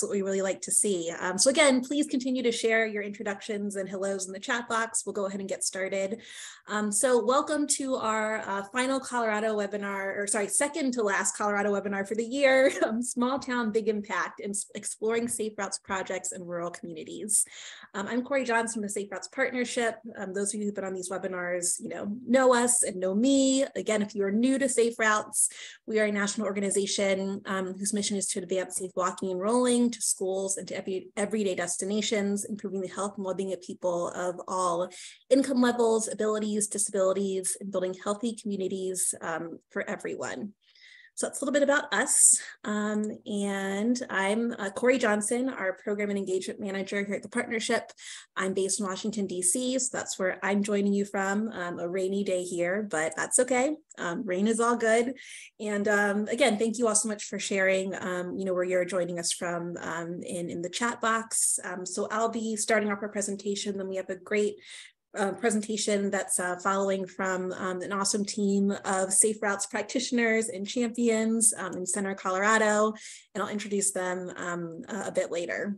what we really like to see. Um, so again, please continue to share your introductions and hellos in the chat box. We'll go ahead and get started. Um, so welcome to our uh, final Colorado webinar, or sorry, second to last Colorado webinar for the year, um, Small Town Big Impact and Exploring Safe Routes Projects in Rural Communities. Um, I'm Corey Johnson from the Safe Routes Partnership. Um, those of you who've been on these webinars, you know, know us and know me. Again, if you are new to Safe Routes, we are a national organization um, whose mission is to advance safe walking and rolling to schools and to every, everyday destinations, improving the health and well-being of people of all income levels, abilities, disabilities, and building healthy communities um, for everyone. So that's a little bit about us. Um, and I'm uh, Corey Johnson, our program and engagement manager here at the partnership. I'm based in Washington, DC, so that's where I'm joining you from. Um, a rainy day here, but that's okay. Um, rain is all good. And um, again, thank you all so much for sharing, um, you know, where you're joining us from um, in, in the chat box. so I'll be starting off our presentation. Then we have a great presentation that's uh, following from um, an awesome team of Safe Routes practitioners and champions um, in Center, Colorado, and I'll introduce them um, a bit later.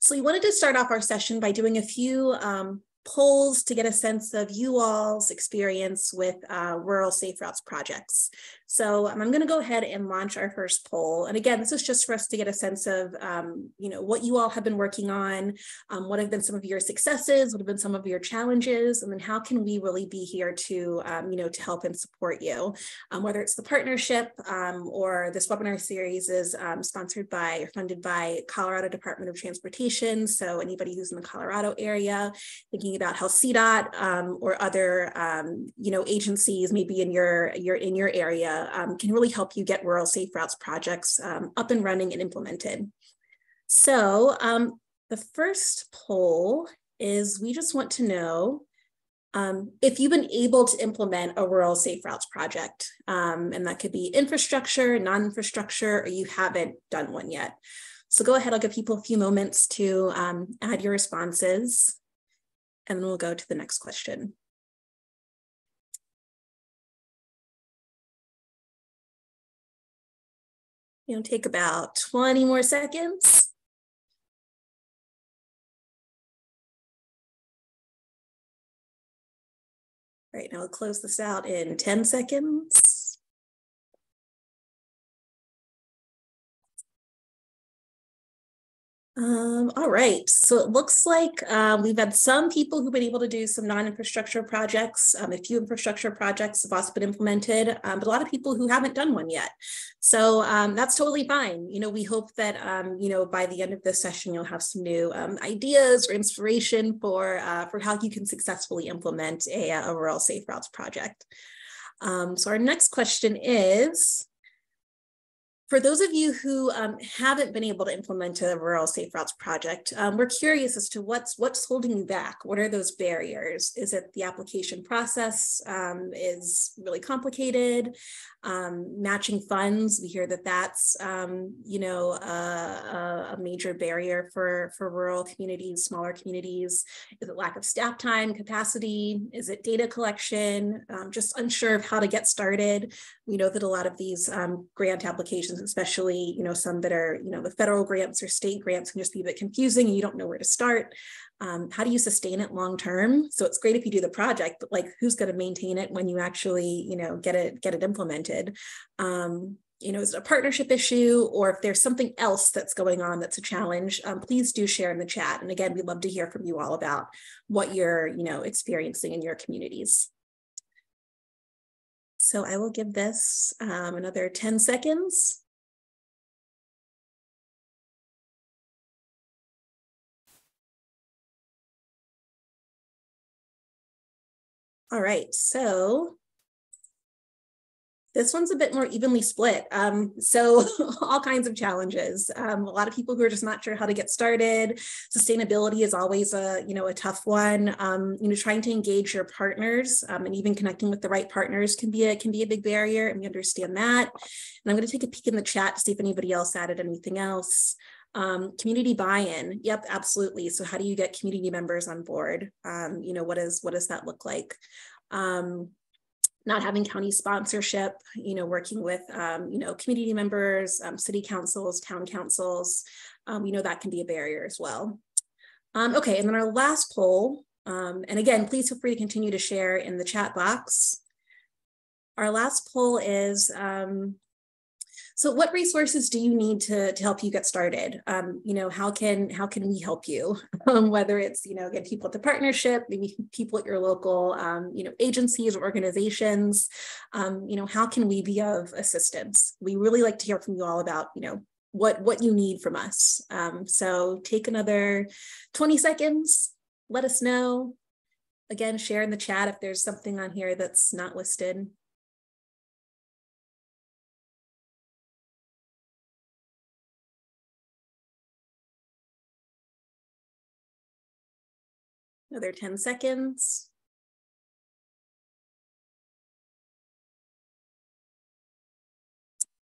So we wanted to start off our session by doing a few um, polls to get a sense of you all's experience with uh, rural safe routes projects. So um, I'm going to go ahead and launch our first poll. And again, this is just for us to get a sense of, um, you know, what you all have been working on, um, what have been some of your successes, what have been some of your challenges, and then how can we really be here to, um, you know, to help and support you. Um, whether it's the partnership um, or this webinar series is sponsored by or funded by Colorado Department of Transportation. So anybody who's in the Colorado area thinking about how CDOT or other, you know, agencies maybe in your, your in your area um, can really help you get rural safe routes projects um, up and running and implemented. So um, the first poll is we just want to know um, if you've been able to implement a rural safe routes project, um, and that could be infrastructure, non-infrastructure, or you haven't done one yet. So go ahead, I'll give people a few moments to um, add your responses, and then we'll go to the next question. You know, take about 20 more seconds. All right, now I'll close this out in 10 seconds. Um, all right, so it looks like uh, we've had some people who've been able to do some non-infrastructure projects. Um, a few infrastructure projects have also been implemented, um, but a lot of people who haven't done one yet. So um, that's totally fine. You know, we hope that, um, you know, by the end of this session, you'll have some new um, ideas or inspiration for, uh, for how you can successfully implement a, a rural safe routes project. so our next question is, for those of you who um, haven't been able to implement a rural safe routes project, um, we're curious as to what's what's holding you back. What are those barriers? Is it the application process um, is really complicated? Um, matching funds, we hear that that's um, you know a, a, major barrier for for rural communities, smaller communities. Is it lack of staff time, capacity? Is it data collection? Um, just unsure of how to get started. We know that a lot of these grant applications especially, you know, some that are, you know, the federal grants or state grants can just be a bit confusing and you don't know where to start. Um, how do you sustain it long term? So it's great if you do the project, but like who's going to maintain it when you actually, you know, get it get it implemented? Um, you know, is it a partnership issue or if there's something else that's going on that's a challenge, um, please do share in the chat. And again, we'd love to hear from you all about what you're, you know, experiencing in your communities. So I will give this um, another 10 seconds. All right, so this one's a bit more evenly split. Um, so all kinds of challenges. Um, a lot of people who are just not sure how to get started. Sustainability is always a you know a tough one. Um, you know, trying to engage your partners um, and even connecting with the right partners can be a can be a big barrier, and we understand that. And I'm going to take a peek in the chat to see if anybody else added anything else. Um, community buy-in. Yep, absolutely. So how do you get community members on board? Um, you know, what is what does that look like? Um, not having county sponsorship, you know, working with, um, you know, community members, um, city councils, town councils, um, you know, that can be a barrier as well. Um, okay, and then our last poll, um, and again, please feel free to continue to share in the chat box. Our last poll is, um, so what resources do you need to, to help you get started? Um, you know, how can how can we help you? Um, whether it's, you know, get people at the partnership, maybe people at your local, um, you know, agencies or organizations, um, you know, how can we be of assistance? We really like to hear from you all about, you know, what what you need from us. Um, so take another 20 seconds, let us know. Again, share in the chat if there's something on here that's not listed. Another 10 seconds.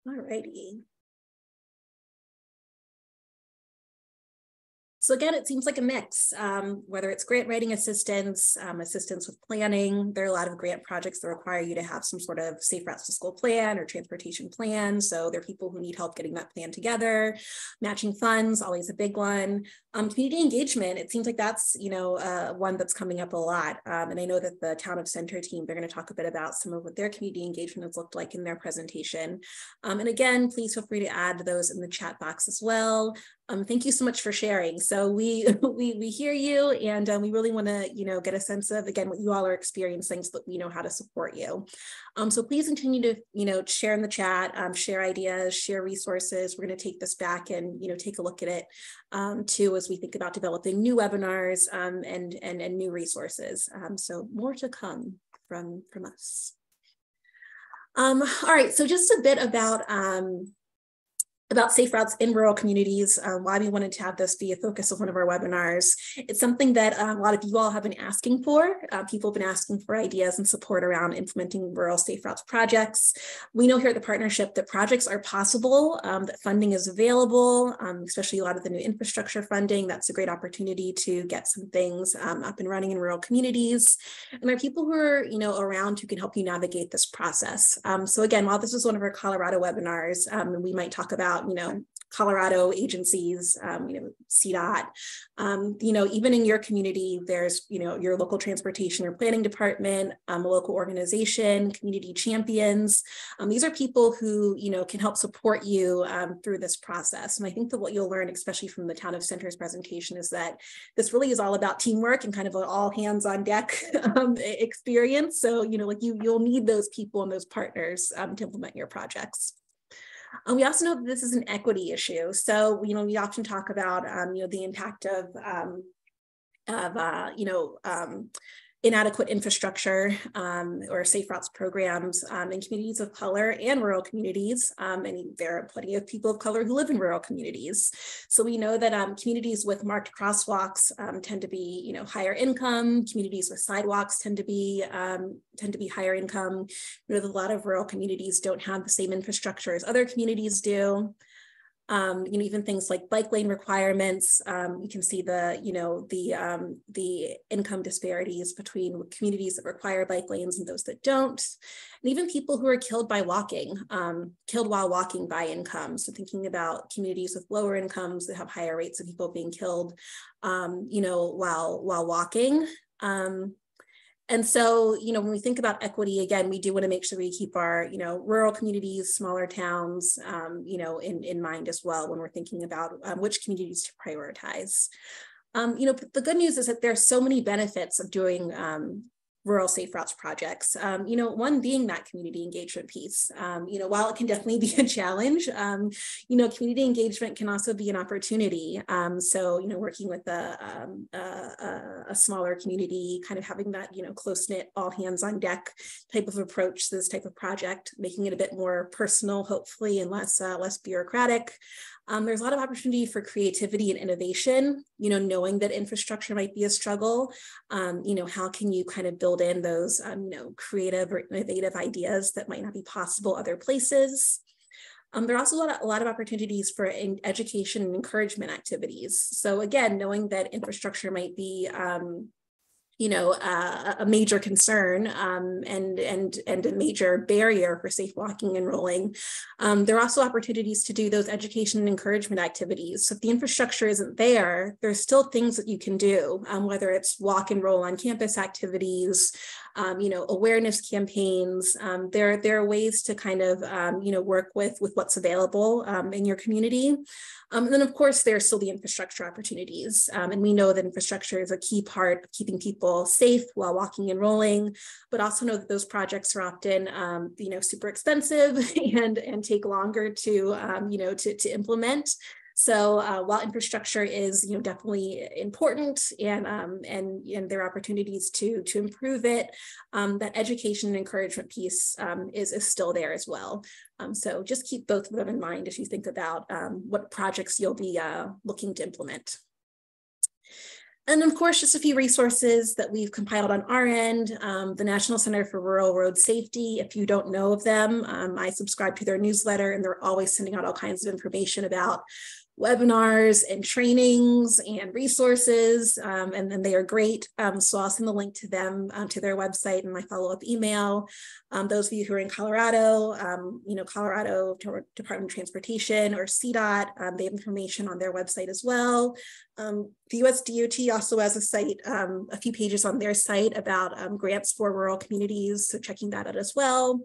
All righty. So again, it seems like a mix, um, whether it's grant writing assistance, um, assistance with planning. There are a lot of grant projects that require you to have some sort of safe routes to school plan or transportation plan. So there are people who need help getting that plan together. Matching funds, always a big one. Um, community engagement, it seems like that's, you know, uh, one that's coming up a lot. Um, and I know that the Town of Center team, they're gonna talk a bit about some of what their community engagement has looked like in their presentation. Um, and again, please feel free to add those in the chat box as well. Um, thank you so much for sharing. So we we we hear you, and um, we really want to you know get a sense of again what you all are experiencing, so that we know how to support you. Um, so please continue to you know share in the chat, um, share ideas, share resources. We're going to take this back and you know take a look at it too as we think about developing new webinars um, and and and new resources. Um, so more to come from from us. Um, all right, so just a bit about um, about safe routes in rural communities, um, why we wanted to have this be a focus of one of our webinars. It's something that um, a lot of you all have been asking for. Uh, people have been asking for ideas and support around implementing rural safe routes projects. We know here at the partnership that projects are possible, um, that funding is available, um, especially a lot of the new infrastructure funding. That's a great opportunity to get some things um, up and running in rural communities. And there are people who are you know, around who can help you navigate this process. Um, so again, while this is one of our Colorado webinars, we might talk about about, you know, Colorado agencies, um, you know, CDOT, um, you know, even in your community, there's, you know, your local transportation or planning department, um, a local organization, community champions. Um, these are people who, you know, can help support you um, through this process. And I think that what you'll learn, especially from the Town of Center's presentation, is that this really is all about teamwork and kind of an all hands on deck um, experience. So, you know, like you, you'll need those people and those partners to implement your projects. Um, we also know that this is an equity issue. So, you know, we often talk about, um, you know, the impact of, um, of uh, you know, um, inadequate infrastructure um, or safe routes programs um, in communities of color and rural communities. Um, and there are plenty of people of color who live in rural communities. So we know that um, communities with marked crosswalks um, tend to be, you know, higher income. Communities with sidewalks tend to be um, tend to be higher income. You know, a lot of rural communities don't have the same infrastructure as other communities do um, you know, even things like bike lane requirements. Um, you can see the, you know, the um, the income disparities between communities that require bike lanes and those that don't, and even people who are killed by walking, um, killed while walking by income. So thinking about communities with lower incomes that have higher rates of people being killed, um, you know, while while walking. Um, and so, you know, when we think about equity, again, we do want to make sure we keep our, you know, rural communities, smaller towns, um, you know, in, in mind as well when we're thinking about um, which communities to prioritize. Um, you know, the good news is that there's so many benefits of doing um, rural safe routes projects. Um, you know, one being that community engagement piece. Um, you know, while it can definitely be a challenge, um, you know, community engagement can also be an opportunity. Um, so, you know, working with a, um, a, a, smaller community, kind of having that, you know, close knit, all hands on deck type of approach to this type of project, making it a bit more personal, hopefully, and less uh, less bureaucratic. Um, there's a lot of opportunity for creativity and innovation, you know, knowing that infrastructure might be a struggle. You know, how can you kind of build in those, um, you know, creative or innovative ideas that might not be possible other places? Um, there are also a lot, of, a lot of opportunities for education and encouragement activities. So again, knowing that infrastructure might be um, you know, uh, a major concern um, and and and a major barrier for safe walking and rolling. Um, there are also opportunities to do those education and encouragement activities. So if the infrastructure isn't there, there's still things that you can do, um, whether it's walk and roll on campus activities, um, you know, awareness campaigns. Um, there, there are ways to kind of, um, you know, work with, with what's available in your community. and then of course, there's still the infrastructure opportunities. and we know that infrastructure is a key part of keeping people safe while walking and rolling, but also know that those projects are often, you know, super expensive and, and take longer to, you know, to, to implement. So uh, while infrastructure is, you know, definitely important and um, and and there are opportunities to to improve it, um, that education and encouragement piece um, is is still there as well. Um, so just keep both of them in mind as you think about um, what projects you'll be uh, looking to implement. And of course, just a few resources that we've compiled on our end. Um, the National Center for Rural Road Safety, if you don't know of them, um, I subscribe to their newsletter and they're always sending out all kinds of information about webinars and trainings and resources, um, and then they are great. Um, so I'll send the link to them um, to their website in my follow-up email. Um, those of you who are in Colorado, um, you know, Colorado Department of Transportation or CDOT, um, they have information on their website as well. the US DOT also has a site, a few pages on their site about grants for rural communities, so checking that out as well.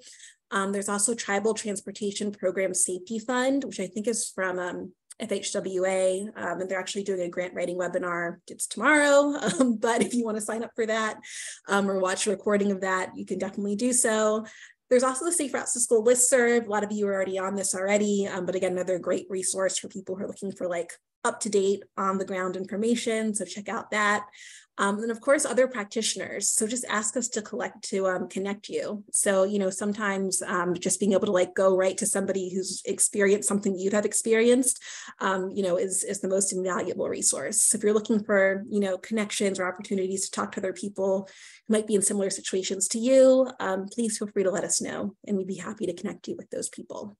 there's also Tribal Transportation Program Safety Fund, which I think is from FHWA, um, and they're actually doing a grant writing webinar. It's tomorrow, um, but if you want to sign up for that um, or watch a recording of that, you can definitely do so. There's also the Safe Routes to School listserv. A lot of you are already on this already, um, but again, another great resource for people who are looking for like up to date on the ground information. So check out that. Um, and of course, other practitioners. So just ask us to collect to um, connect you. So, you know, sometimes um, just being able to like go right to somebody who's experienced something you have experienced, um, you know, is, is the most invaluable resource. So if you're looking for, you know, connections or opportunities to talk to other people who might be in similar situations to you, um, please feel free to let us know and we'd be happy to connect you with those people.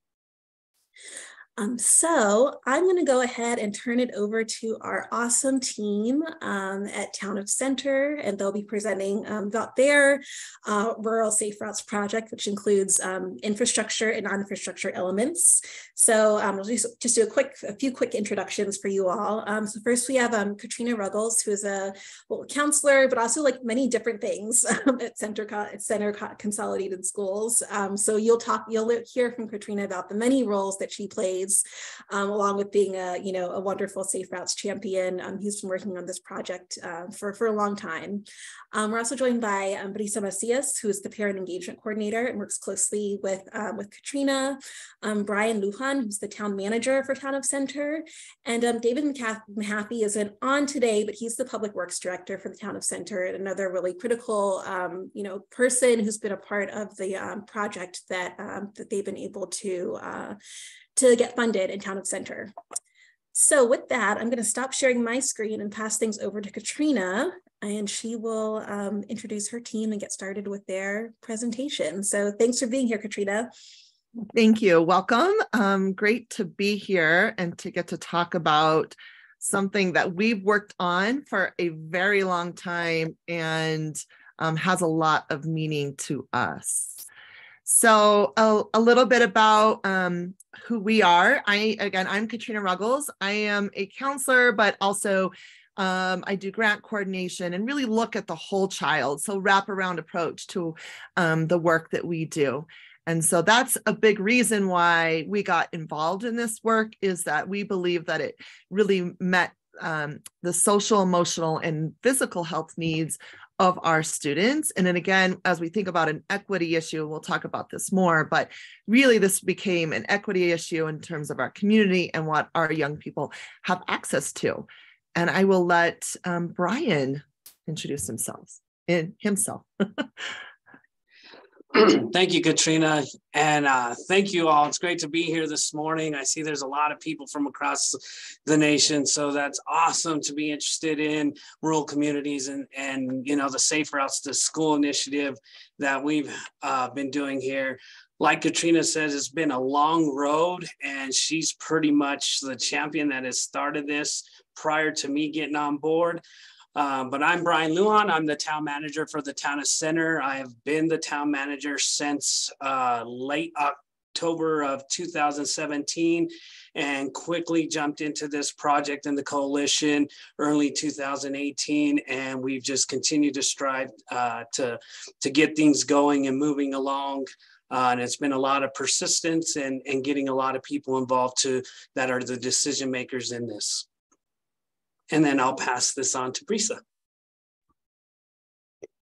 Um, so I'm going to go ahead and turn it over to our awesome team um, at Town of Center, and they'll be presenting um, about their uh, Rural Safe Routes project, which includes um, infrastructure and non-infrastructure elements. So um, we'll just, just do a quick, a few quick introductions for you all. Um, so first we have Katrina Ruggles, who is a well, counselor, but also like many different things at Center, at Center Consolidated Schools. so you'll talk, you'll hear from Katrina about the many roles that she plays um, along with being a, you know, a wonderful Safe Routes champion. Um, he's been working on this project uh, for, for a long time. Um, we're also joined by um, Brisa Macias, who is the parent engagement coordinator and works closely with, um, with Katrina, um, Brian Lujan, who's the town manager for Town of Center, and um, David Mahaffey isn't on today, but he's the public works director for the Town of Center and another really critical, you know, person who's been a part of the project that, that they've been able to uh, to get funded in Town of Center. So with that, I'm going to stop sharing my screen and pass things over to Katrina, and she will um, introduce her team and get started with their presentation. So thanks for being here, Katrina. Thank you. Welcome. Um, great to be here and to get to talk about something that we've worked on for a very long time and um, has a lot of meaning to us. So a, a little bit about um, who we are. I again, I'm Katrina Ruggles. I am a counselor, but also um, I do grant coordination and really look at the whole child. So wrap around approach to um, the work that we do. And so that's a big reason why we got involved in this work is that we believe that it really met um, the social, emotional, and physical health needs of our students. And then again, as we think about an equity issue, we'll talk about this more, but really this became an equity issue in terms of our community and what our young people have access to. And I will let um, Brian introduce himself in himself. thank you, Katrina. And uh, thank you all. It's great to be here this morning. I see there's a lot of people from across the nation. So that's awesome to be interested in rural communities and, and you know, the Safe Routes to School initiative that we've uh, been doing here. Like Katrina says, it's been a long road, and she's pretty much the champion that has started this prior to me getting on board. Uh, but I'm Brian Lujan. I'm the town manager for the town of Center. I have been the town manager since uh, late October of 2017 and quickly jumped into this project in the coalition early 2018. And we've just continued to strive uh, to, to get things going and moving along. Uh, and it's been a lot of persistence and, and getting a lot of people involved to that are the decision makers in this. And then I'll pass this on to Brisa.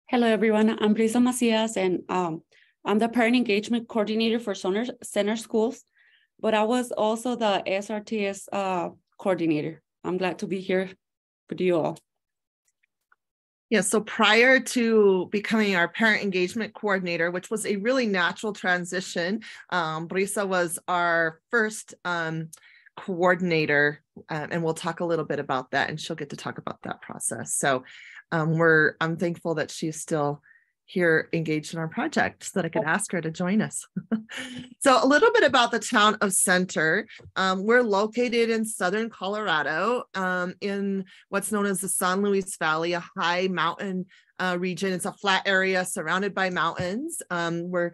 Hello, everyone. I'm Brisa Macias, and um, I'm the parent engagement coordinator for Center, Center Schools, but I was also the SRTS uh, coordinator. I'm glad to be here with you all. Yeah, so prior to becoming our parent engagement coordinator, which was a really natural transition, um, Brisa was our first um, coordinator, uh, and we'll talk a little bit about that, and she'll get to talk about that process. So um, we're I'm thankful that she's still here engaged in our project so that I could ask her to join us. so a little bit about the town of Center. Um, we're located in southern Colorado um, in what's known as the San Luis Valley, a high mountain uh, region. It's a flat area surrounded by mountains. Um, we're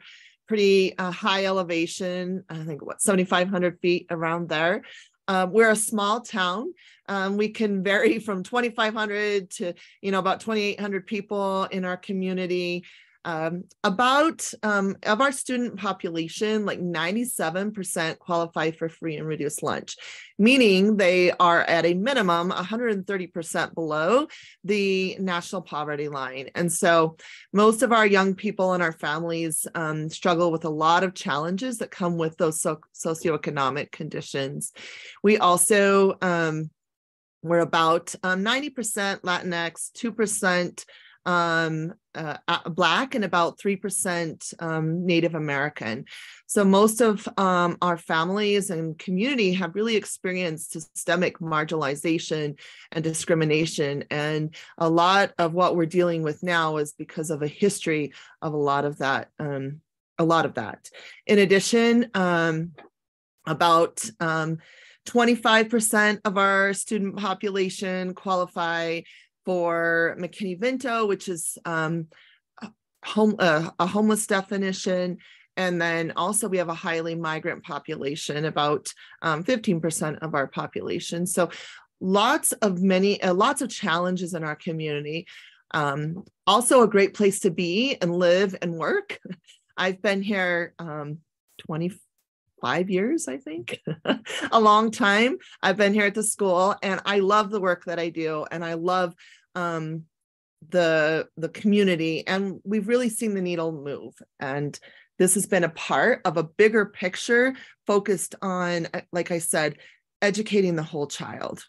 pretty uh, high elevation, I think what 7,500 feet around there. Um, we're a small town. Um, we can vary from 2,500 to you know about 2,800 people in our community. Um, about um, of our student population, like 97% qualify for free and reduced lunch, meaning they are at a minimum 130% below the national poverty line. And so most of our young people and our families um, struggle with a lot of challenges that come with those so- socioeconomic conditions. We also um, we're about um, 90% Latinx, 2% um, uh, Black and about 3% um, Native American. So most of um, our families and community have really experienced systemic marginalization and discrimination. And a lot of what we're dealing with now is because of a history of a lot of that. Um, a lot of that. In addition, um, about 25% um, of our student population qualify for McKinney Vento, which is um, home, uh, a homeless definition. And then also we have a highly migrant population, about um, 15% of our population. So lots of many, uh, lots of challenges in our community. Um, also a great place to be and live and work. I've been here um, 20, five years, I think, a long time. I've been here at the school and I love the work that I do and I love um, the the community and we've really seen the needle move and this has been a part of a bigger picture focused on uh, like I said educating the whole child.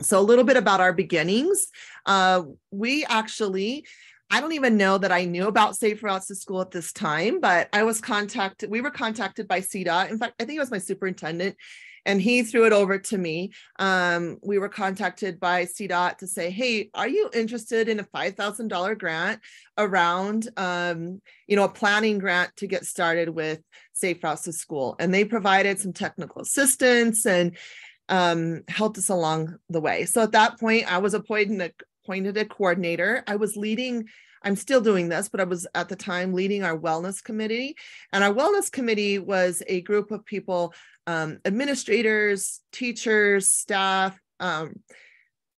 So a little bit about our beginnings. Uh, we actually I don't even know that I knew about Safe Routes to School at this time, but I was contacted. We were contacted by CDOT. In fact, I think it was my superintendent, and he threw it over to me. Um, we were contacted by CDOT to say, "Hey, are you interested in a five thousand dollar grant around, um, you know, a planning grant to get started with Safe Routes to School?" And they provided some technical assistance and um, helped us along the way. So at that point, I was appointed a, appointed a coordinator. I was leading I'm still doing this, but I was at the time leading our wellness committee. And our wellness committee was a group of people, um, administrators, teachers, staff, um,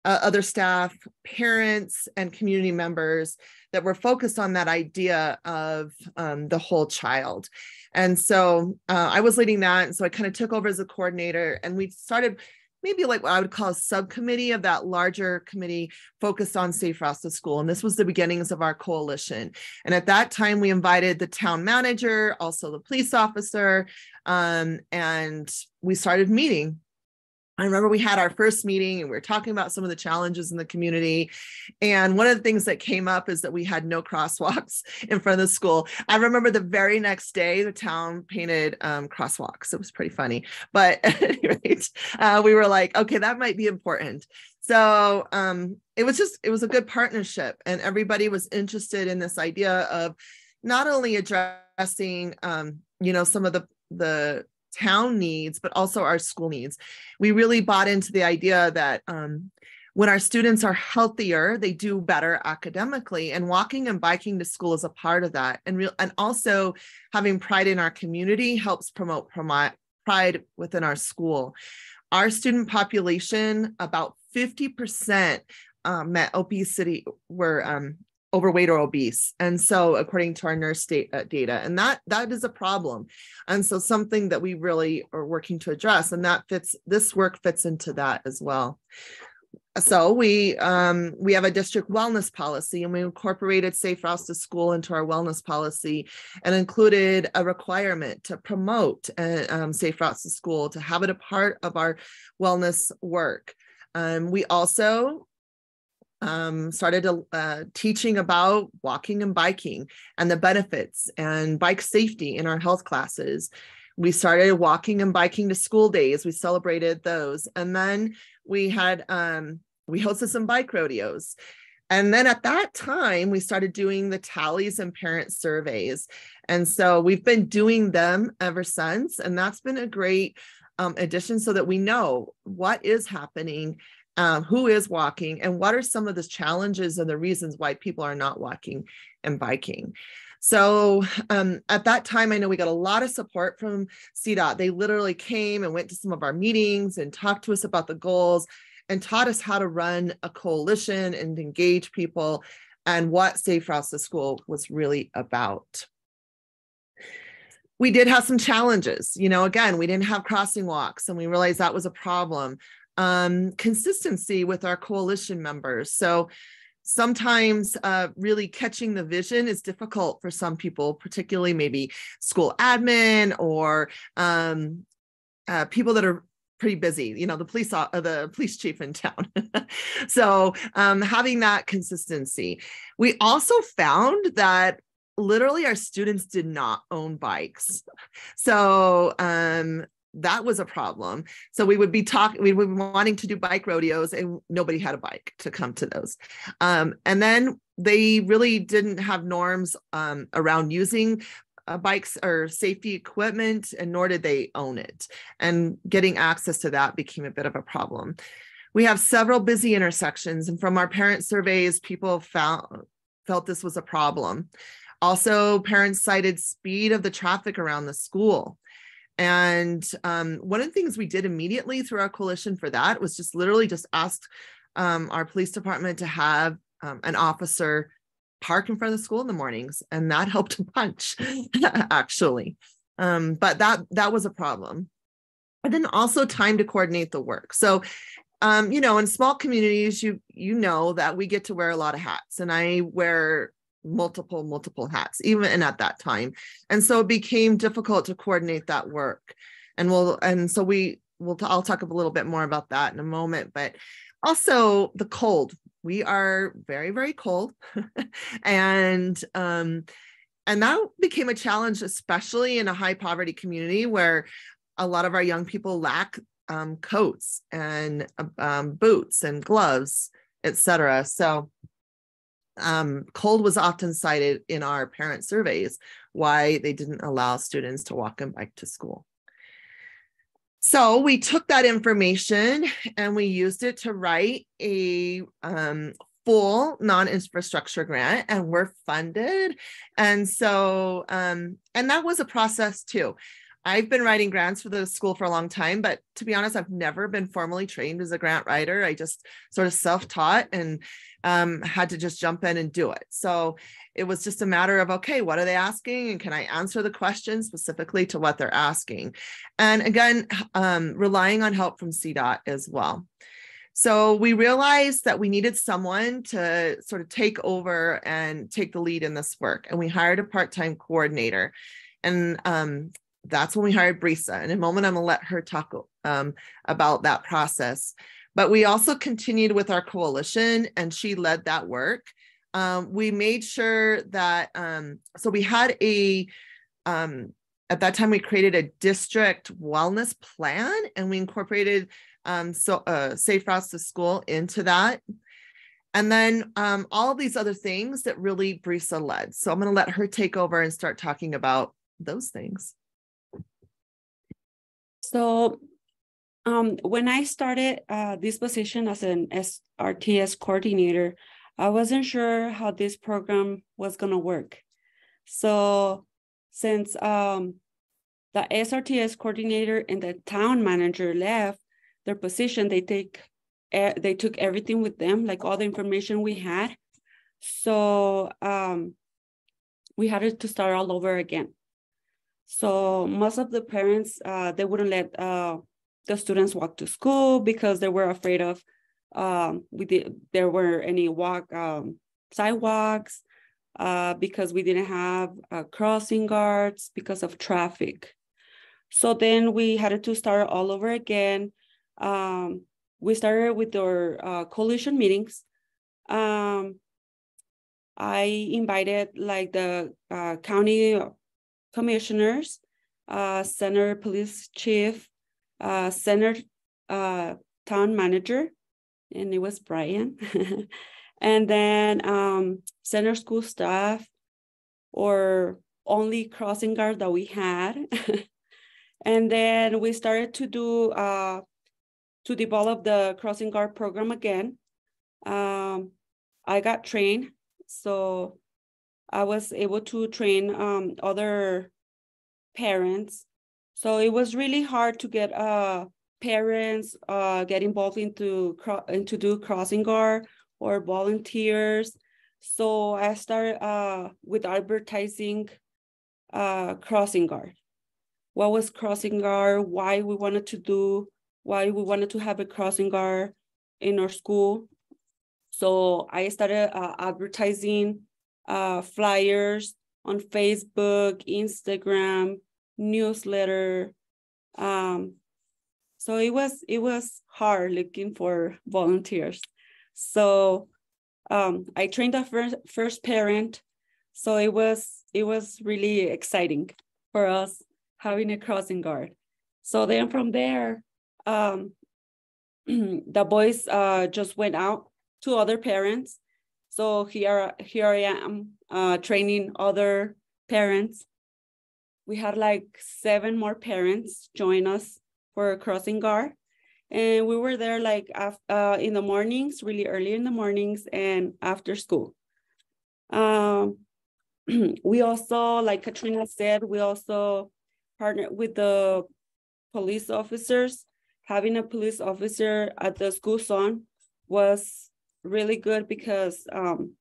uh, other staff, parents, and community members that were focused on that idea of um, the whole child. And so uh, I was leading that. And so I kind of took over as a coordinator and we started maybe like what I would call a subcommittee of that larger committee focused on safe routes school. And this was the beginnings of our coalition. And at that time, we invited the town manager, also the police officer, um, and we started meeting I remember we had our first meeting and we were talking about some of the challenges in the community. And one of the things that came up is that we had no crosswalks in front of the school. I remember the very next day, the town painted um, crosswalks. It was pretty funny. But at any rate, uh, we were like, okay, that might be important. So um, it was just, it was a good partnership. And everybody was interested in this idea of not only addressing, um, you know, some of the, the town needs, but also our school needs. We really bought into the idea that um, When our students are healthier, they do better academically, and walking and biking to school is a part of that. And real, and also having pride in our community helps promote pride within our school. Our student population, about 50% um, met obesity, were um, overweight or obese. And so according to our nurse uh, data and that that is a problem. And so something that we really are working to address and that fits this work fits into that as well. So we um, we have a district wellness policy and we incorporated safe routes to school into our wellness policy and included a requirement to promote uh, um, safe routes to school to have it a part of our wellness work. Um, we also um, started uh, teaching about walking and biking and the benefits and bike safety in our health classes. We started walking and biking to school days. We celebrated those. And then we had, um, we hosted some bike rodeos. And then at that time, we started doing the tallies and parent surveys. And so we've been doing them ever since. And that's been a great um, addition so that we know what is happening um, who is walking and what are some of the challenges and the reasons why people are not walking and biking. So um, at that time, I know we got a lot of support from CDOT. They literally came and went to some of our meetings and talked to us about the goals and taught us how to run a coalition and engage people and what Safe Routes to School was really about. We did have some challenges. You know, again, we didn't have crossing walks and we realized that was a problem um, consistency with our coalition members. So sometimes uh, really catching the vision is difficult for some people, particularly maybe school admin or um, uh, people that are pretty busy you know the police uh, the police chief in town. So um, having that consistency. We also found that literally our students did not own bikes. So um, that was a problem. So we would be talking, we would be wanting to do bike rodeos, and nobody had a bike to come to those. Um, and then they really didn't have norms um, around using uh, bikes or safety equipment, and nor did they own it. And getting access to that became a bit of a problem. We have several busy intersections, and from our parent surveys, people found felt this was a problem. Also, parents cited speed of the traffic around the school. And um, one of the things we did immediately through our coalition for that was just literally just asked um, our police department to have um, an officer park in front of the school in the mornings, and that helped a bunch, actually. Um, but that that was a problem. And then also time to coordinate the work. So um, you know, in small communities, you you know that we get to wear a lot of hats, and I wear multiple multiple hats even and at that time. And so it became difficult to coordinate that work. And we'll and so we will t- i'll talk a little bit more about that in a moment but also the cold. We are very very cold. And um and that became a challenge especially in a high poverty community where a lot of our young people lack um, coats and um, boots and gloves etc so um, cold was often cited in our parent surveys why they didn't allow students to walk and bike to school. So we took that information and we used it to write a um, full non-infrastructure grant and we're funded. And so, um, and that was a process too. I've been writing grants for the school for a long time, but to be honest, I've never been formally trained as a grant writer. I just sort of self taught and um, had to just jump in and do it. So it was just a matter of, okay, what are they asking? And can I answer the question specifically to what they're asking? And again, um, relying on help from CDOT as well. So we realized that we needed someone to sort of take over and take the lead in this work. And we hired a part time coordinator. And um, that's when we hired Brisa. In a moment, I'm going to let her talk um, about that process. But we also continued with our coalition, and she led that work. Um, we made sure that, um, so we had a, um, at that time, we created a district wellness plan and we incorporated um, so uh, Safe Routes to School into that. And then um, all these other things that really Brisa led. So I'm going to let her take over and start talking about those things. So Um, when I started uh, this position as an SRTS coordinator, I wasn't sure how this program was going to work. So since um, the SRTS coordinator and the town manager left their position, they take they took everything with them, like all the information we had. So um, we had to start all over again. So most of the parents, uh, they wouldn't let uh, the students walk to school because they were afraid of um, we did there were any walk um, sidewalks uh, because we didn't have uh, crossing guards because of traffic. So then we had to start all over again. Um, we started with our uh, coalition meetings. Um, I invited like the uh, county commissioners, uh, center police chief, uh, center uh, town manager, and it was Brian. and then um, center school staff or only crossing guard that we had. and then we started to do, uh, to develop the crossing guard program again. Um, I got trained, so I was able to train um, other parents. So it was really hard to get uh, parents uh, get involved into, into do crossing guard or volunteers. So I started uh, with advertising uh, crossing guard. What was crossing guard? Why we wanted to do? Why we wanted to have a crossing guard in our school? So I started uh, advertising uh, flyers on Facebook, Instagram, newsletter. Um, so it was it was hard looking for volunteers. So um, I trained a first first parent. So it was it was really exciting for us having a crossing guard. So then from there, um, the boys uh, just went out to other parents. So here here I am uh, training other parents. We had like seven more parents join us for crossing guard and we were there like uh, in the mornings, really early in the mornings and after school. Um, we also, like Katrina said, we also partnered with the police officers. Having a police officer at the school zone was really good because um,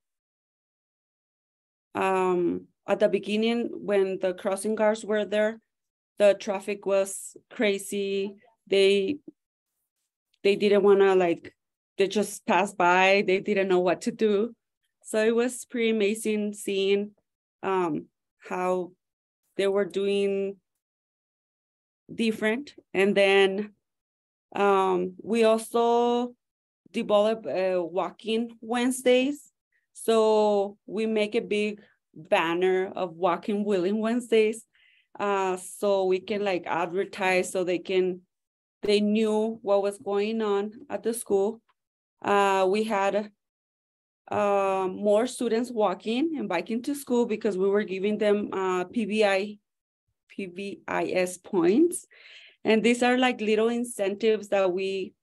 um, at the beginning, when the crossing guards were there, the traffic was crazy. They they didn't want to like they just passed by. They didn't know what to do. So it was pretty amazing seeing um, how they were doing different. And then um, we also develop uh, walking wednesdays so we make a big banner of walking willing wednesdays uh, so we can like advertise so they can they knew what was going on at the school. Uh, we had uh, more students walking and biking to school because we were giving them uh, PBI, PBIS points. And these are like little incentives that we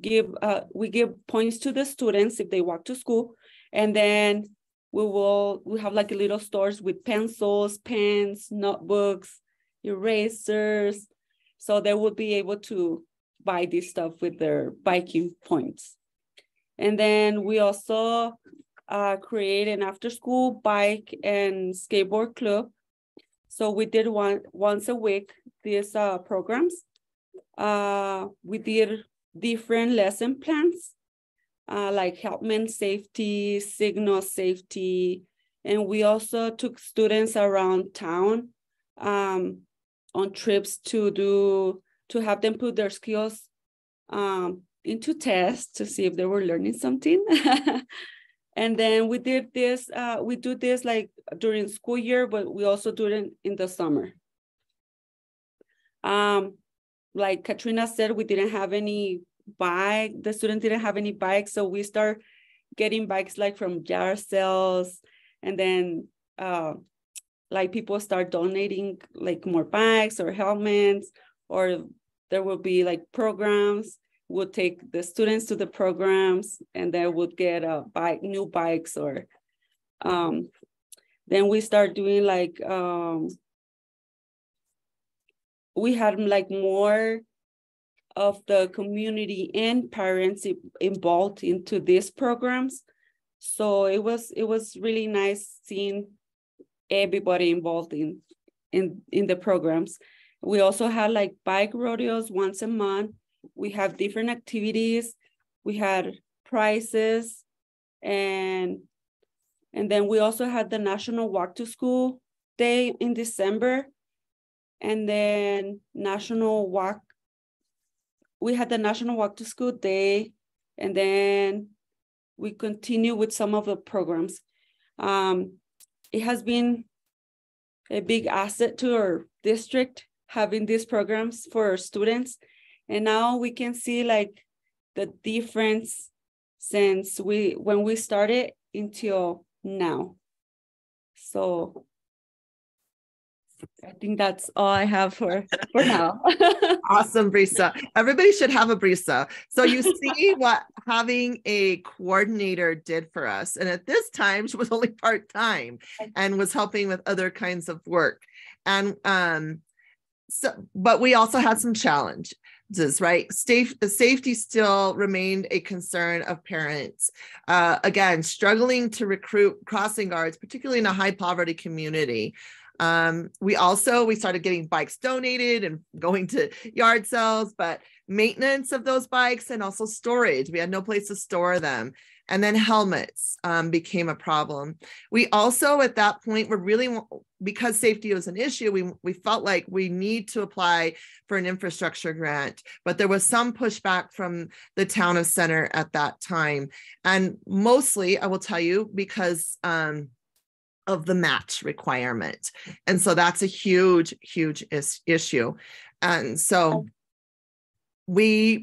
give, uh, we give points to the students if they walk to school. And then we will, we have like little stores with pencils, pens, notebooks, erasers. So they will be able to buy this stuff with their biking points. And then we also uh, create an after school bike and skateboard club. So we did one once a week these uh, programs. Uh, we did different lesson plans uh, like helmet safety, signal safety, and we also took students around town um, on trips to do to have them put their skills um, into tests to see if they were learning something. and then we did this, uh, we do this like during school year, but we also do it in, in the summer. Um, like Katrina said, we didn't have any bike, the students didn't have any bikes, so we start getting bikes like from jar sales, and then uh, like people start donating like more bikes or helmets or there will be like programs. We'll take the students to the programs and they would get a bike new bikes or um then we start doing like um we had like more of the community and parents involved into these programs. So it was it was really nice seeing everybody involved in in in the programs. We also had like bike rodeos once a month. We have different activities. We had prizes and and then we also had the national walk to school day in december. And then national walk we had the national walk to school day and then we continue with some of the programs. Um, it has been a big asset to our district having these programs for our students. And now we can see like the difference since we when we started until now. So I think that's all I have for for now. awesome, Brisa. Everybody should have a Brisa. So you see what having a coordinator did for us. And at this time, she was only part-time and was helping with other kinds of work. And um, so but we also had some challenges right Safe, the safety still remained a concern of parents uh, again struggling to recruit crossing guards particularly in a high poverty community um, we also we started getting bikes donated and going to yard sales, but maintenance of those bikes and also storage. We had no place to store them. And then helmets um, became a problem. We also, at that point, were really because safety was an issue. We we felt like we need to apply for an infrastructure grant, but there was some pushback from the town of Center at that time, and mostly, I will tell you, because um, of the match requirement. And so that's a huge, huge is- issue. And so we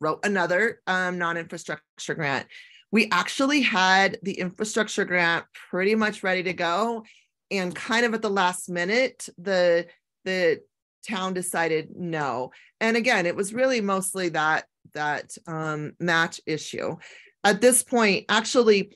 wrote another um, non infrastructure grant. We actually had the infrastructure grant pretty much ready to go. And kind of at the last minute, the the town decided no. And again, it was really mostly that that um, match issue. At this point, actually,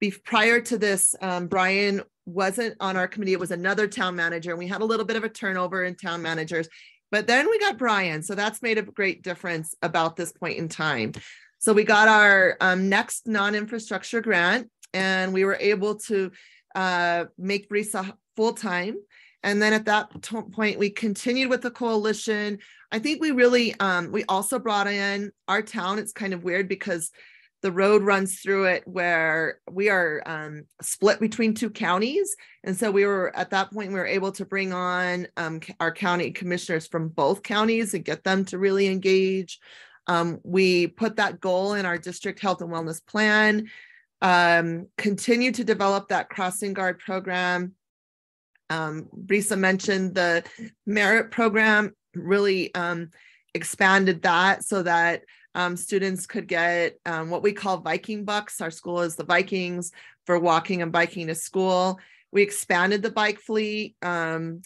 be, prior to this, um, Brian wasn't on our committee. It was another town manager. And we had a little bit of a turnover in town managers. But then we got Brian. So that's made a great difference about this point in time. So we got our um, next non infrastructure grant, and we were able to uh, make Brisa full time. And then at that point, we continued with the coalition. I think we really, um, we also brought in our town. It's kind of weird because the road runs through it where we are um, split between two counties. And so we were at that point, we were able to bring on um, our county commissioners from both counties and get them to really engage. Um, we put that goal in our district health and wellness plan, um, continue to develop that crossing guard program. Um, Brisa mentioned the merit program, really um, expanded that so that um, students could get um, what we call Viking bucks. Our school is the Vikings for walking and biking to school. We expanded the bike fleet, um,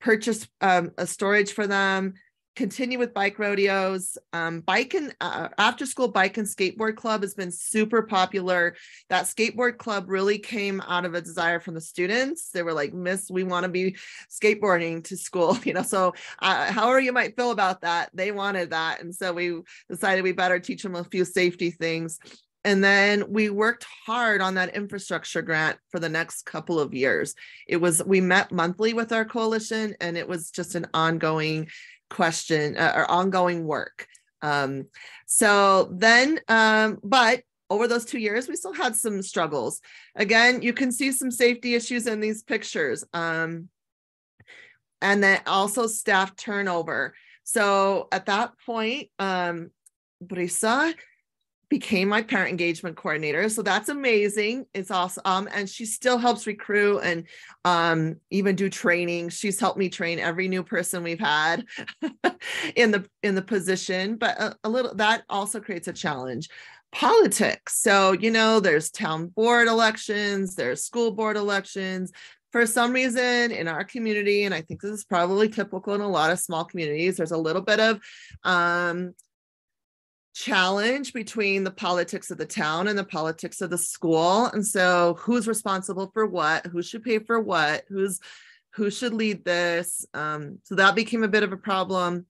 purchased um, a storage for them, continue with bike rodeos. Um, bike and uh, after school bike and skateboard club has been super popular. That skateboard club really came out of a desire from the students. They were like, Miss, we want to be skateboarding to school, you know. So, uh, however you might feel about that, they wanted that, and so we decided we better teach them a few safety things. And then we worked hard on that infrastructure grant for the next couple of years. It was, we met monthly with our coalition and it was just an ongoing question uh, or ongoing work. Um, so then, um, but over those two years, we still had some struggles. Again, you can see some safety issues in these pictures. Um, and then also staff turnover. So at that point, um, Brisa became my parent engagement coordinator. So that's amazing. It's awesome. Um, and she still helps recruit and um, even do training. She's helped me train every new person we've had in the in the position. But a, a little that also creates a challenge. Politics. So, you know, there's town board elections, there's school board elections. for some reason in our community, and I think this is probably typical in a lot of small communities, there's a little bit of um, challenge between the politics of the town and the politics of the school. And so who's responsible for what, who should pay for what, who's who should lead this. Um, so that became a bit of a problem.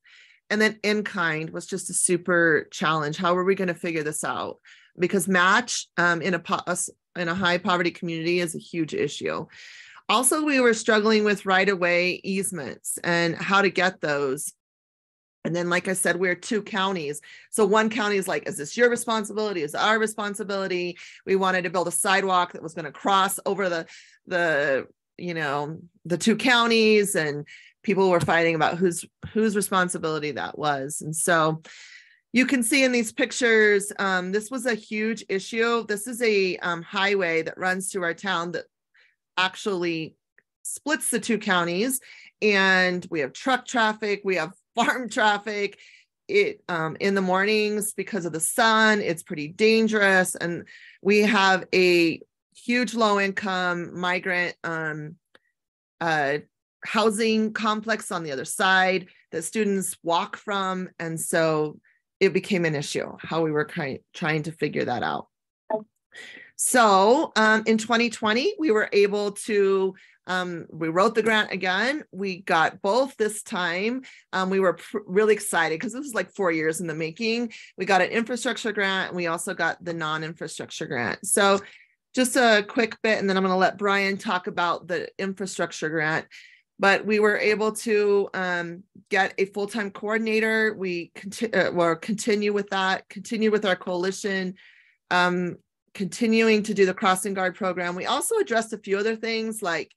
And then in kind was just a super challenge. How are we going to figure this out? Because match um, in a in a high poverty community is a huge issue. Also, we were struggling with right away easements and how to get those. And then, like I said, we're two counties. So one county is like, is this your responsibility? Is our responsibility? We wanted to build a sidewalk that was going to cross over the the you know the two counties and people were fighting about whose whose responsibility that was and so you can see in these pictures um, this was a huge issue this is a um, highway that runs through our town that actually splits the two counties and we have truck traffic we have farm traffic it um, in the mornings because of the sun it's pretty dangerous and we have a huge low income migrant um, uh, housing complex on the other side that students walk from. And so it became an issue how we were trying, trying to figure that out. So um, in 2020, we were able to, um, we wrote the grant again. We got both this time. Um, we were really excited because this was like four years in the making. We got an infrastructure grant and we also got the non infrastructure grant. So just a quick bit, and then I'm going to let Brian talk about the infrastructure grant. But we were able to um, get a full time coordinator. We conti- uh, will continue with that, continue with our coalition, um, continuing to do the crossing guard program. We also addressed a few other things like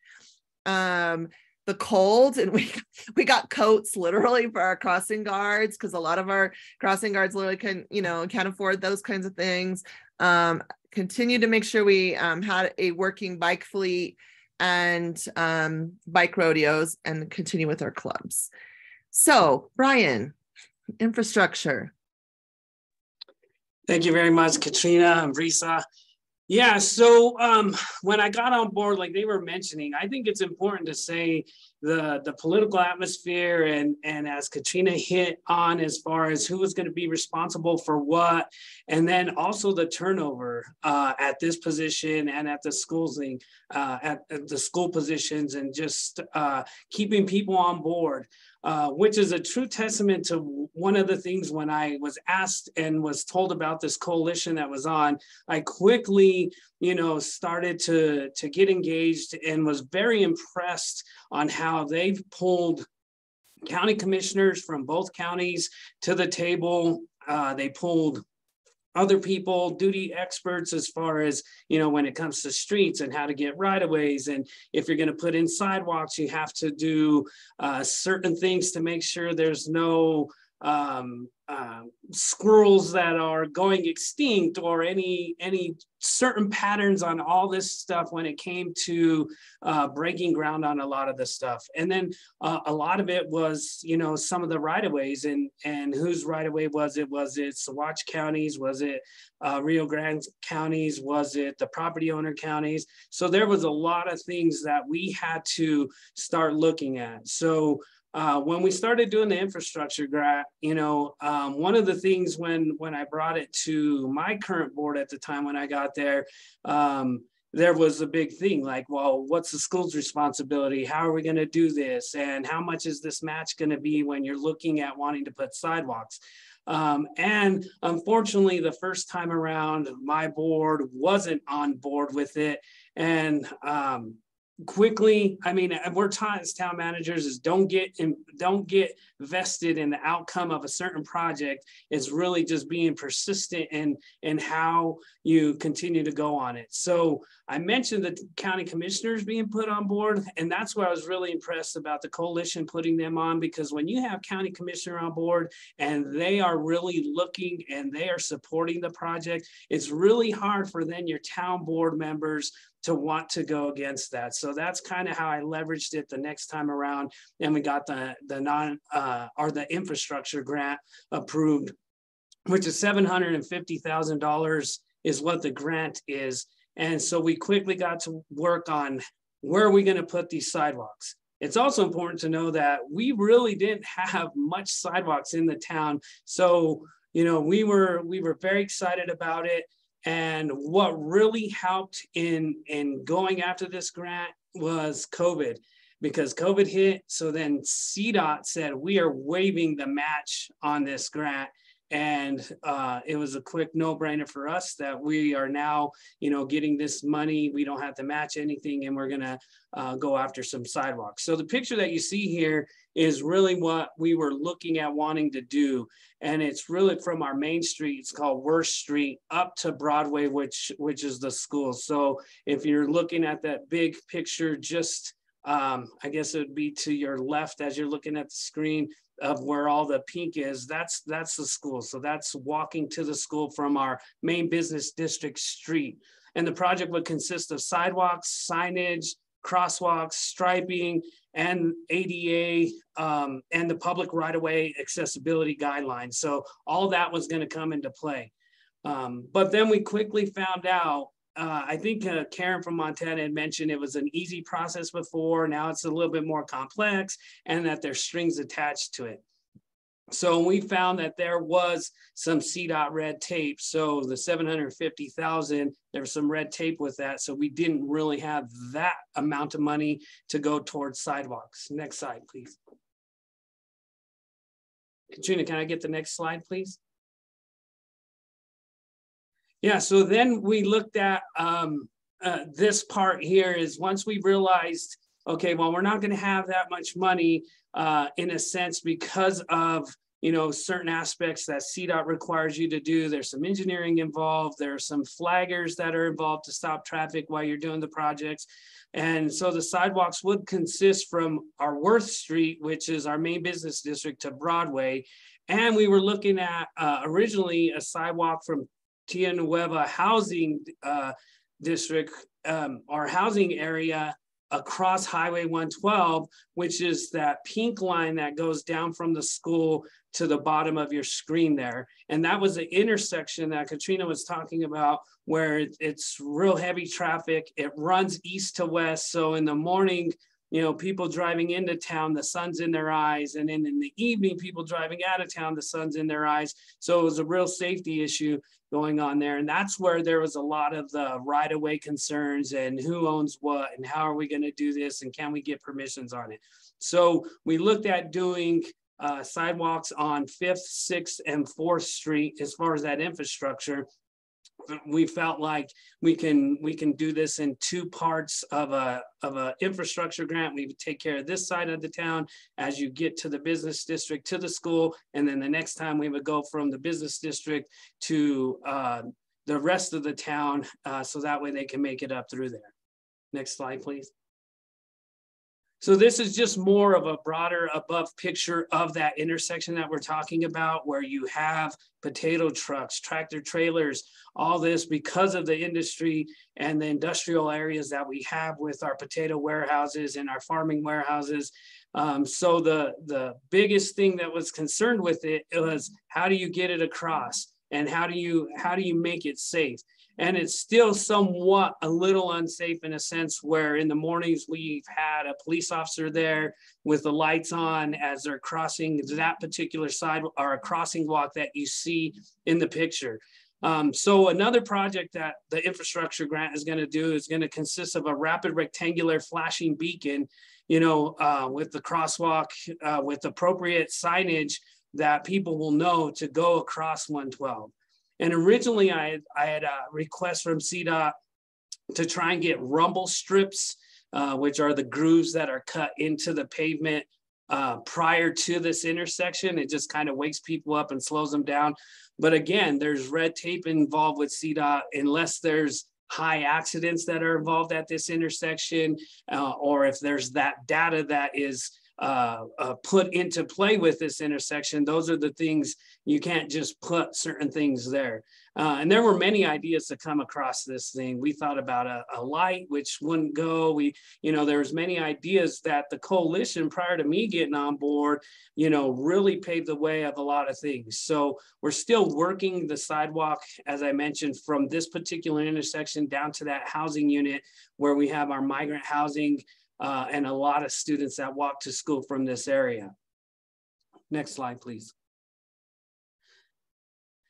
um, the cold and we we got coats literally for our crossing guards because a lot of our crossing guards literally can you know can't afford those kinds of things um, continue to make sure we um, had a working bike fleet and um, bike rodeos and continue with our clubs. So, Brian, infrastructure. Thank you very much, Katrina and Brisa. Yeah, so um, when I got on board, like they were mentioning, I think it's important to say the the political atmosphere and and as Katrina hit on as far as who was going to be responsible for what, and then also the turnover uh, at this position and at the schools uh, at, at, the school positions and just uh, keeping people on board. Uh, which is a true testament to one of the things when I was asked and was told about this coalition that was on, I quickly, you know, started to, to get engaged and was very impressed on how they've pulled county commissioners from both counties to the table. Uh, they pulled other people, duty experts, as far as, you know, when it comes to streets and how to get right of ways. And if you're going to put in sidewalks, you have to do uh, certain things to make sure there's no um, uh, squirrels that are going extinct or any any certain patterns on all this stuff when it came to uh, breaking ground on a lot of this stuff. And then uh, a lot of it was you know some of the right of ways and and whose right of way was it? Was it Saguache counties was it uh, Rio Grande counties was it the property owner counties so there was a lot of things that we had to start looking at. So uh, when we started doing the infrastructure grant, you know, um, one of the things when when I brought it to my current board at the time when I got there, um, there was a big thing like, well, what's the school's responsibility? How are we going to do this? And how much is this match going to be when you're looking at wanting to put sidewalks? Um, and unfortunately, the first time around, my board wasn't on board with it. And um, quickly i mean uh, we're taught as town managers is don't get in, don't get vested in the outcome of a certain project. It's really just being persistent in in how you continue to go on it. So i mentioned the county commissioners being put on board and that's why i was really impressed about the coalition putting them on because when you have county commissioner on board and they are really looking and they are supporting the project it's really hard for then your town board members to want to go against that. So that's kind of how I leveraged it the next time around. And we got the, the non uh, or the infrastructure grant approved, which is $750,000 is what the grant is. And so we quickly got to work on where are we going to put these sidewalks? It's also important to know that we really didn't have much sidewalks in the town. So, you know, we were we were very excited about it. And what really helped in in going after this grant was COVID because COVID hit. So then CDOT said, we are waiving the match on this grant and uh, it was a quick no-brainer for us that we are now you know getting this money. We don't have to match anything and we're going to uh, go after some sidewalks. So the picture that you see here is really what we were looking at wanting to do. And it's really from our main street. It's called Worth street up to broadway which which is the school. So if you're looking at that big picture just um, I guess it would be to your left as you're looking at the screen of where all the pink is, that's that's the school. So that's walking to the school from our main business district street. And the project would consist of sidewalks, signage, crosswalks, striping, and ADA um, and the public right-of-way accessibility guidelines. So all that was going to come into play. Um, but then we quickly found out uh, I think uh, Karen from Montana had mentioned it was an easy process before. Now it's a little bit more complex and that there's strings attached to it. So we found that there was some CDOT red tape. So the 750,000, there was some red tape with that. So we didn't really have that amount of money to go towards sidewalks. Next slide, please. Katrina, can I get the next slide, please? Yeah, so then we looked at um, uh, this part here is once we realized, okay, well, we're not going to have that much money uh, in a sense because of you know certain aspects that CDOT requires you to do. There's some engineering involved. There are some flaggers that are involved to stop traffic while you're doing the projects. And so the sidewalks would consist from our Worth Street, which is our main business district, to Broadway. And we were looking at uh, originally a sidewalk from Tia Nueva housing uh, district um, or housing area across Highway 112, which is that pink line that goes down from the school to the bottom of your screen there. And that was the intersection that Katrina was talking about where it's real heavy traffic. It runs east to west. So in the morning, you know, people driving into town, the sun's in their eyes. And then in the evening, people driving out of town, the sun's in their eyes. So it was a real safety issue going on there. And that's where there was a lot of the right of way concerns and who owns what and how are we going to do this and can we get permissions on it. So we looked at doing uh, sidewalks on 5th, 6th, and 4th Street as far as that infrastructure we felt like we can we can do this in two parts of a of a infrastructure grant. We would take care of this side of the town as you get to the business district to the school, and then the next time we would go from the business district to uh, the rest of the town, uh, so that way they can make it up through there. Next slide, please. So this is just more of a broader above picture of that intersection that we're talking about where you have potato trucks, tractor trailers, all this because of the industry and the industrial areas that we have with our potato warehouses and our farming warehouses. Um, so the, the biggest thing that was concerned with it was how do you get it across and how do you, how do you make it safe? And it's still somewhat a little unsafe in a sense where in the mornings we've had a police officer there with the lights on as they're crossing that particular side or a crossing walk that you see in the picture. Um, so another project that the infrastructure grant is going to do is going to consist of a rapid rectangular flashing beacon, you know, uh, with the crosswalk, uh, with appropriate signage that people will know to go across 112. And originally I had, I had a request from CDOT to try and get rumble strips, uh, which are the grooves that are cut into the pavement uh, prior to this intersection. It just kind of wakes people up and slows them down. But again, there's red tape involved with CDOT unless there's high accidents that are involved at this intersection, uh, or if there's that data that is uh, uh, put into play with this intersection, those are the things you can't just put certain things there. Uh, and there were many ideas to come across this thing. We thought about a, a light, which wouldn't go. We, you know, there's many ideas that the coalition prior to me getting on board, you know, really paved the way of a lot of things. So we're still working the sidewalk, as I mentioned, from this particular intersection down to that housing unit where we have our migrant housing uh, and a lot of students that walk to school from this area. Next slide, please.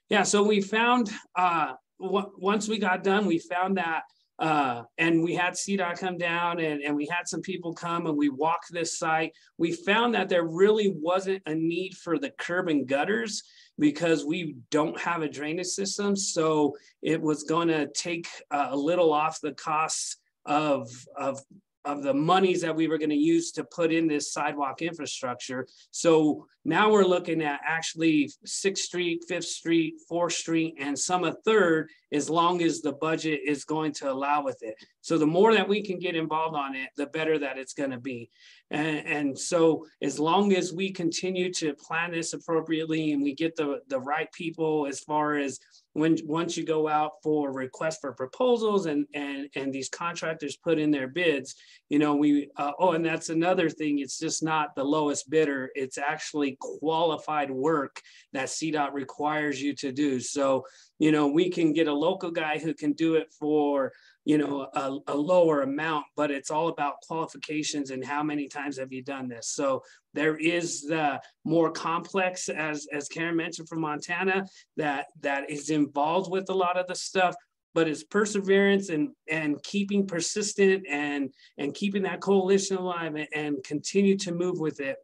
Yeah, so we found, uh, once we got done, we found that, uh, and we had CDOT come down and, and we had some people come and we walked this site. We found that there really wasn't a need for the curb and gutters because we don't have a drainage system. So it was gonna take a little off the costs of, of of the monies that we were going to use to put in this sidewalk infrastructure. So now we're looking at actually Sixth Street, Fifth Street, Fourth Street, and some a third, as long as the budget is going to allow with it. So the more that we can get involved on it, the better that it's going to be. And, and so as long as we continue to plan this appropriately and we get the, the right people as far as when once you go out for requests for proposals and and and these contractors put in their bids you know we uh, oh and that's another thing. It's just not the lowest bidder. It's actually qualified work that cdot requires you to do. So you know we can get a local guy who can do it for you know a, a, lower amount but it's all about qualifications and how many times have you done this. So there is the more complex as as karen mentioned from montana that that is involved with a lot of the stuff but it's perseverance and and keeping persistent and and keeping that coalition alive and, and continue to move with it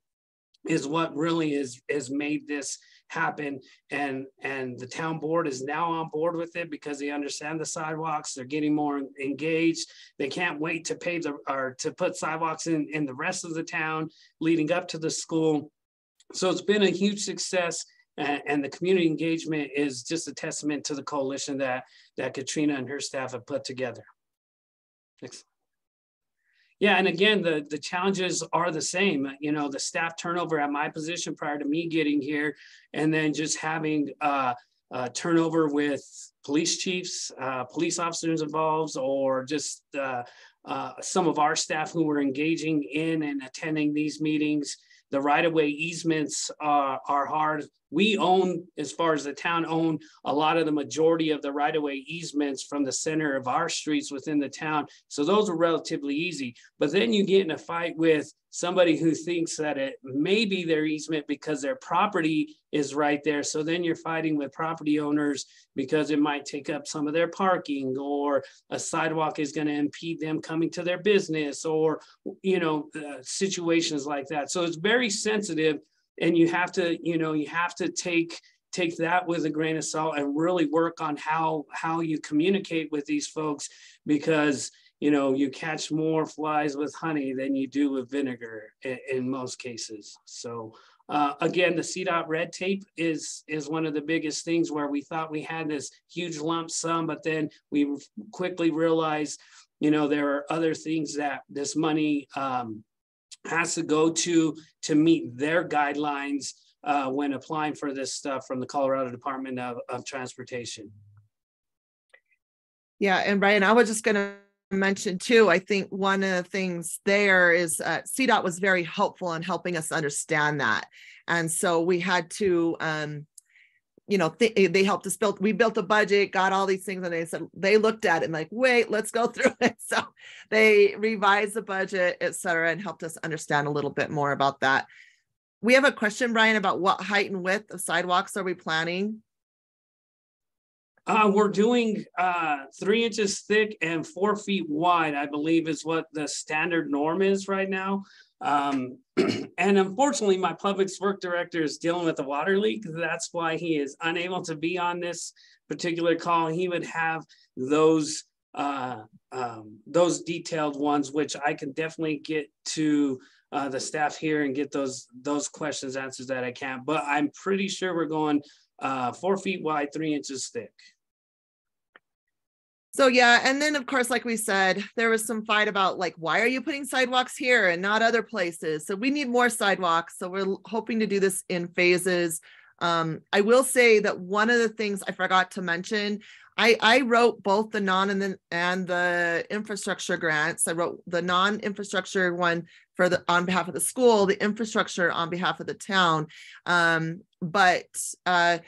is what really is has made this happen. And and the town board is now on board with it because they understand the sidewalks. They're getting more engaged. They can't wait to pave the or to put sidewalks in in the rest of the town leading up to the school. So it's been a huge success and, the community engagement is just a testament to the coalition that that katrina and her staff have put together. Next. Yeah, and again, the the challenges are the same. You know, the staff turnover at my position prior to me getting here, and then just having uh, uh, turnover with police chiefs, uh, police officers involved, or just uh, uh, some of our staff who were engaging in and attending these meetings. The right-of-way easements are, are hard we own, as far as the town own, a lot of the majority of the right-of-way easements from the center of our streets within the town. So those are relatively easy. But then you get in a fight with somebody who thinks that it may be their easement because their property is right there. So then you're fighting with property owners because it might take up some of their parking or a sidewalk is going to impede them coming to their business or, you know, uh, situations like that. So it's very sensitive and you have to you know you have to take take that with a grain of salt and really work on how how you communicate with these folks because you know you catch more flies with honey than you do with vinegar in, in most cases. So uh, again the cdot red tape is is one of the biggest things where we thought we had this huge lump sum but then we quickly realized you know there are other things that this money um, has to go to to meet their guidelines uh, when applying for this stuff from the Colorado Department of, of Transportation. Yeah, and Brian, I was just going to mention too, I think one of the things there is uh, CDOT was very helpful in helping us understand that. And so we had to um, you know, th- they helped us build, we built a budget, got all these things, and they said they looked at it and like, wait, let's go through it. So they revised the budget, et cetera, and helped us understand a little bit more about that. We have a question, Brian, about what height and width of sidewalks are we planning? Uh, we're doing uh, three inches thick and four feet wide, I believe is what the standard norm is right now. Um, and unfortunately, my public work director is dealing with a water leak. That's why he is unable to be on this particular call. He would have those uh, um, those detailed ones, which I can definitely get to uh, the staff here and get those those questions answers that I can. But I'm pretty sure we're going uh, four feet wide, three inches thick. So yeah, and then of course, like we said, there was some fight about like why are you putting sidewalks here and not other places? So we need more sidewalks. So we're hoping to do this in phases. Um, I will say that one of the things I forgot to mention, I, I wrote both the non and the and the infrastructure grants. I wrote the non-infrastructure one for the on behalf of the school, the infrastructure on behalf of the town. Um, but uh,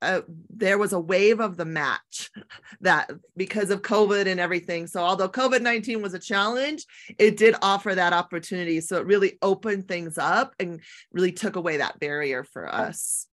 uh, there was a wave of the match that because of COVID and everything. So although COVID 19 was a challenge, it did offer that opportunity. So it really opened things up and really took away that barrier for us.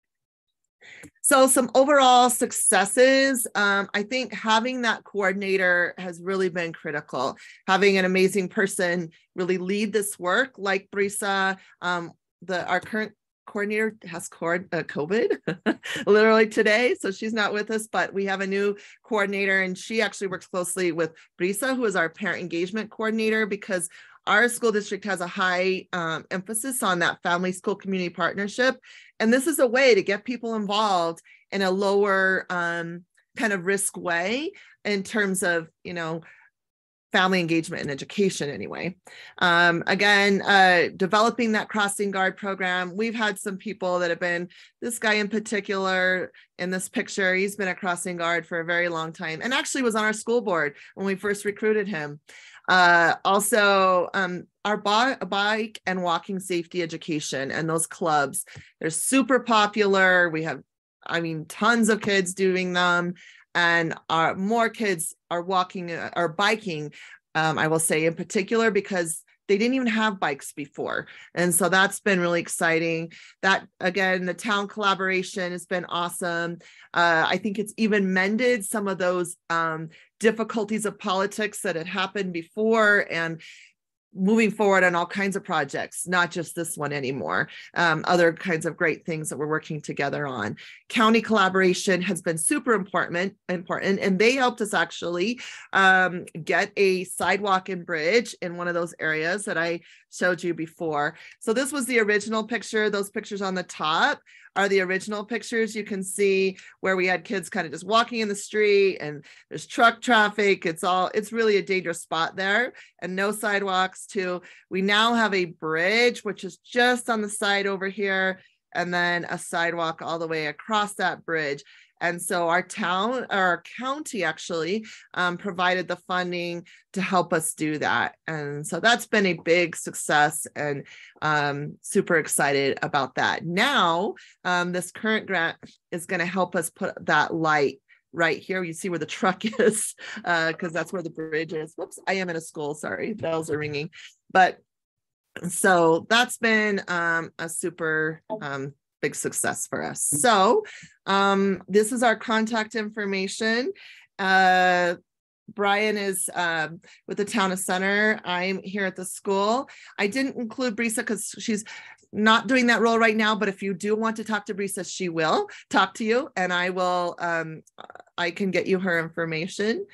So some overall successes. Um, I think having that coordinator has really been critical. Having an amazing person really lead this work, like Brisa, um, the our current coordinator has uh, COVID literally today. So she's not with us, but we have a new coordinator and she actually works closely with Brisa, who is our parent engagement coordinator, because our school district has a high um, emphasis on that family school community partnership. And this is a way to get people involved in a lower um, kind of risk way in terms of, you know, family engagement and education anyway. Um, again, uh, developing that crossing guard program. We've had some people that have been, this guy in particular in this picture, he's been a crossing guard for a very long time and actually was on our school board when we first recruited him. Uh, also, um, our bike and walking safety education and those clubs, they're super popular. We have, I mean, tons of kids doing them and our more kids are walking or biking um, i will say in particular because they didn't even have bikes before. And so that's been really exciting. That again the town collaboration has been awesome. Uh, i think it's even mended some of those um, difficulties of politics that had happened before and moving forward on all kinds of projects, not just this one anymore. Um, other kinds of great things that we're working together on. County collaboration has been super important, important, and they helped us actually um, get a sidewalk and bridge in one of those areas that I showed you before. So this was the original picture. Those pictures on the top are the original pictures. You can see where we had kids kind of just walking in the street and there's truck traffic. It's all, it's really a dangerous spot there and no sidewalks too. We now have a bridge, which is just on the side over here and then a sidewalk all the way across that bridge. And so our town, our county actually um, provided the funding to help us do that. And so that's been a big success and um, super excited about that. Now, um, this current grant is going to help us put that light right here. You see where the truck is, because uh, that's where the bridge is. Whoops, I am in a school. Sorry, bells are ringing. But so that's been um, a super um, big success for us. So um, this is our contact information. Uh, Brian is uh, with the town of Center. I'm here at the school. I didn't include Brisa because she's not doing that role right now, but if you do want to talk to Brisa, she will talk to you and I will, um, I can get you her information.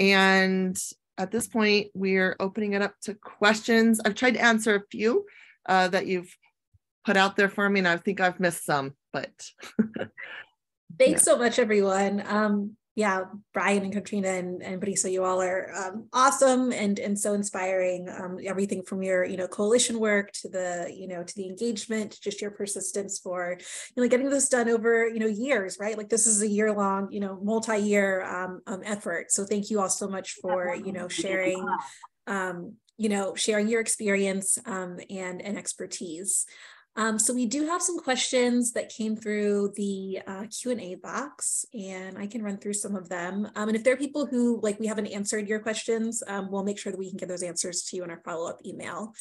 And at this point, we're opening it up to questions. I've tried to answer a few uh, that you've put out there for me, and I think I've missed some, but. Thanks yeah. so much, everyone. Um, yeah, Brian and Katrina and, and Brisa, you all are um, awesome and and so inspiring. Um, everything from your you know coalition work to the you know to the engagement, just your persistence for you know getting this done over you know years, right? Like this is a year long you know multi year um, um, effort. So thank you all so much for you know sharing um, you know sharing your experience um, and and expertise. Um, so we do have some questions that came through the uh, Q&A box and I can run through some of them. Um, and if there are people who like we haven't answered your questions, um, we'll make sure that we can get those answers to you in our follow-up email.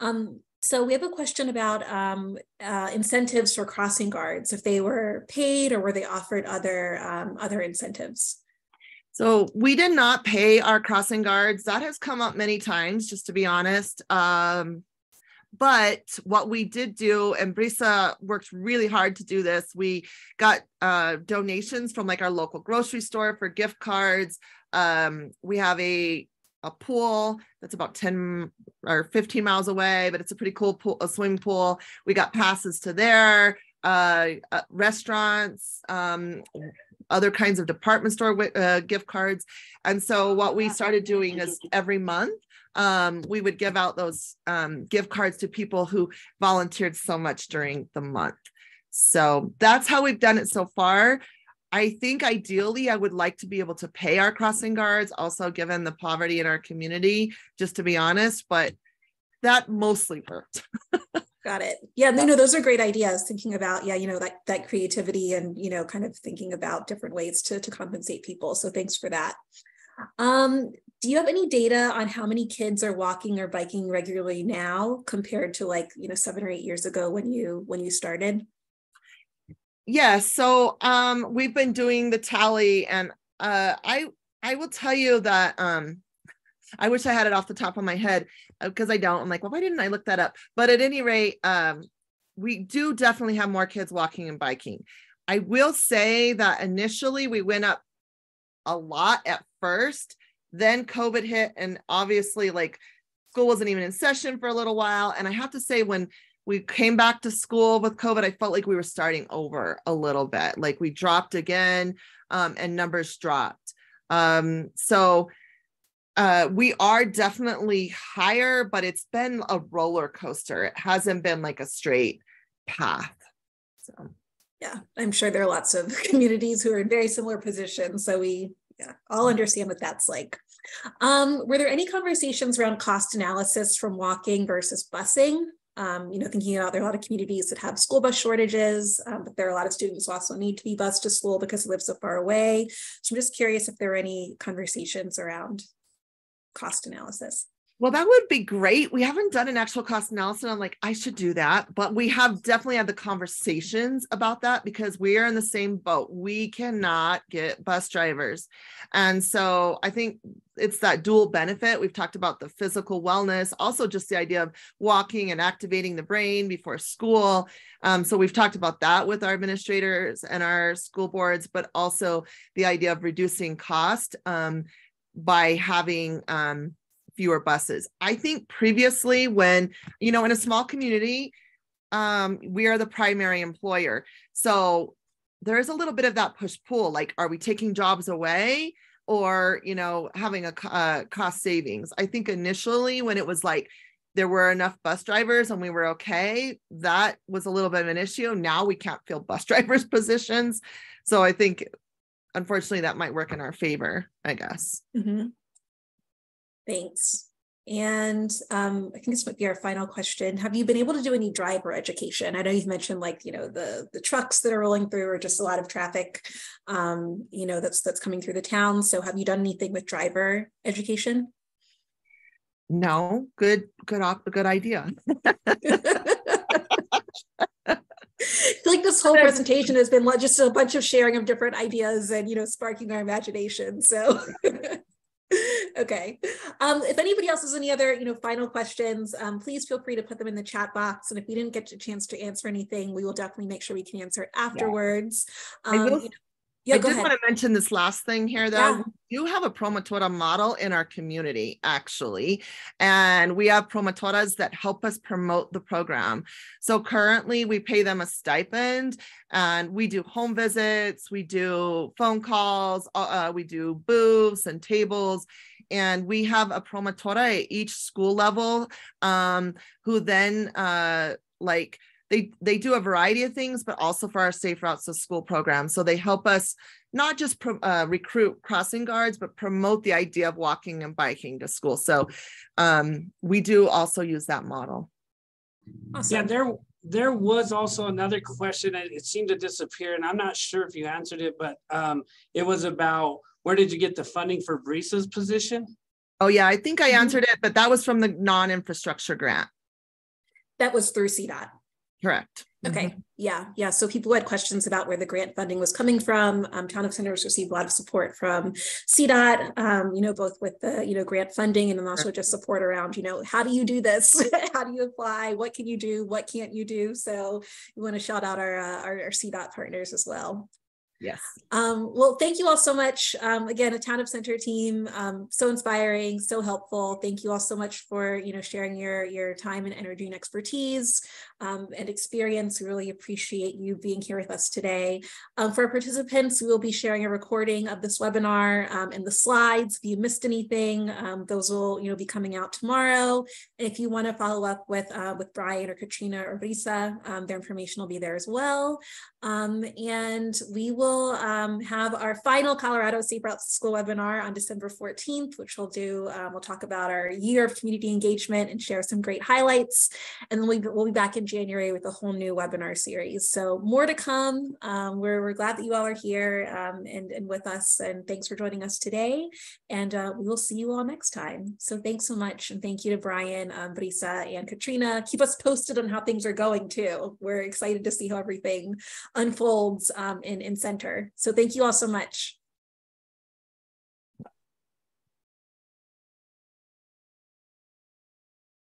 Um, so we have a question about um, uh, incentives for crossing guards, if they were paid or were they offered other, um, other incentives? So we did not pay our crossing guards. That has come up many times, just to be honest. Um, but what we did do, and Brisa worked really hard to do this, we got uh, donations from like our local grocery store for gift cards. Um, we have a a pool that's about 10 or 15 miles away, but it's a pretty cool pool, a swimming pool. We got passes to there, uh, uh, restaurants, um, other kinds of department store uh, gift cards. And so what we started doing is every month um, we would give out those um, gift cards to people who volunteered so much during the month. So that's how we've done it so far. I think ideally I would like to be able to pay our crossing guards, also given the poverty in our community, just to be honest, but that mostly worked. Got it. Yeah, no, no, those are great ideas. Thinking about, yeah, you know, that that creativity and you know, kind of thinking about different ways to to compensate people. So thanks for that. Um, do you have any data on how many kids are walking or biking regularly now compared to like you know seven or eight years ago when you when you started? Yeah, so um, we've been doing the tally, and uh, I I will tell you that um, I wish I had it off the top of my head because uh, I don't. I'm like, well, why didn't I look that up? But at any rate, um, we do definitely have more kids walking and biking. I will say that initially we went up a lot at first, then COVID hit, and obviously, like school wasn't even in session for a little while. And I have to say, when we came back to school with COVID, I felt like we were starting over a little bit. Like we dropped again, um, and numbers dropped. Um, so uh, we are definitely higher, but it's been a roller coaster. It hasn't been like a straight path. So, yeah, I'm sure there are lots of communities who are in very similar positions. So we yeah, I'll understand what that's like. Um, were there any conversations around cost analysis from walking versus busing? Um, you know, thinking about there are a lot of communities that have school bus shortages, um, but there are a lot of students who also need to be bused to school because they live so far away. So I'm just curious if there are any conversations around cost analysis. Well, that would be great. We haven't done an actual cost analysis. I'm like, I should do that. But we have definitely had the conversations about that because we are in the same boat. We cannot get bus drivers. And so I think it's that dual benefit. We've talked about the physical wellness, also just the idea of walking and activating the brain before school. Um, so we've talked about that with our administrators and our school boards, but also the idea of reducing cost um, by having um, fewer buses. I think previously, when, you know, in a small community, um, we are the primary employer. So there is a little bit of that push pull like, are we taking jobs away? Or, you know, having a uh, cost savings. I think initially when it was like there were enough bus drivers and we were okay, that was a little bit of an issue. Now we can't fill bus drivers' positions. So I think unfortunately that might work in our favor, I guess. Mm-hmm. Thanks. And um, I think this might be our final question. Have you been able to do any driver education? I know you've mentioned like, you know, the the trucks that are rolling through or just a lot of traffic, um, you know, that's that's coming through the town. So have you done anything with driver education? No, good, good, op- good idea. like this whole presentation has been just a bunch of sharing of different ideas and you know sparking our imagination so okay um, if anybody else has any other you know final questions um, please feel free to put them in the chat box and if we didn't get a chance to answer anything we will definitely make sure we can answer it afterwards yeah. um, you know, yeah, I did ahead. want to mention this last thing here, though. Yeah. We do have a promotora model in our community, actually, and we have promotoras that help us promote the program. So currently, we pay them a stipend, and we do home visits, we do phone calls, uh, uh we do booths and tables, and we have a promotora at each school level um, who then uh, like they they do a variety of things but also for our safe routes to school program. So they help us not just pro, uh, recruit crossing guards but promote the idea of walking and biking to school. So um, we do also use that model. Awesome. yeah there there was also another question and it seemed to disappear and i'm not sure if you answered it but um, it was about where did you get the funding for Brisa's position oh yeah i think i mm-hmm. answered it but that was from the non-infrastructure grant that was through cdot Correct. Okay. Mm-hmm. Yeah. Yeah. So people had questions about where the grant funding was coming from. Um, Town of Centers received a lot of support from CDOT, um, you know, both with the, you know, grant funding and then also just support around, you know, how do you do this? how do you apply? What can you do? What can't you do? So we want to shout out our, uh, our, our CDOT partners as well. Yes. Um, well, thank you all so much. Um, again, a Town of Center team, um, so inspiring, so helpful. Thank you all so much for you know sharing your your time and energy and expertise um, and experience. We really appreciate you being here with us today. Um, for our participants, we will be sharing a recording of this webinar um, and the slides. If you missed anything, those will you know be coming out tomorrow. And if you want to follow up with uh, with Brian or Katrina or Brisa, their information will be there as well. and we will um, have our final Colorado Safe Routes to School webinar on December 14th, which we'll do, um, we'll talk about our year of community engagement and share some great highlights. And then we, will be back in January with a whole new webinar series. So more to come. Um, we're, we're glad that you all are here um, and, and with us. And thanks for joining us today. And uh, we will see you all next time. So thanks so much. And thank you to Brian, um, Brisa, and Katrina. Keep us posted on how things are going too. We're excited to see how everything unfolds um, in, in center. So thank you all so much.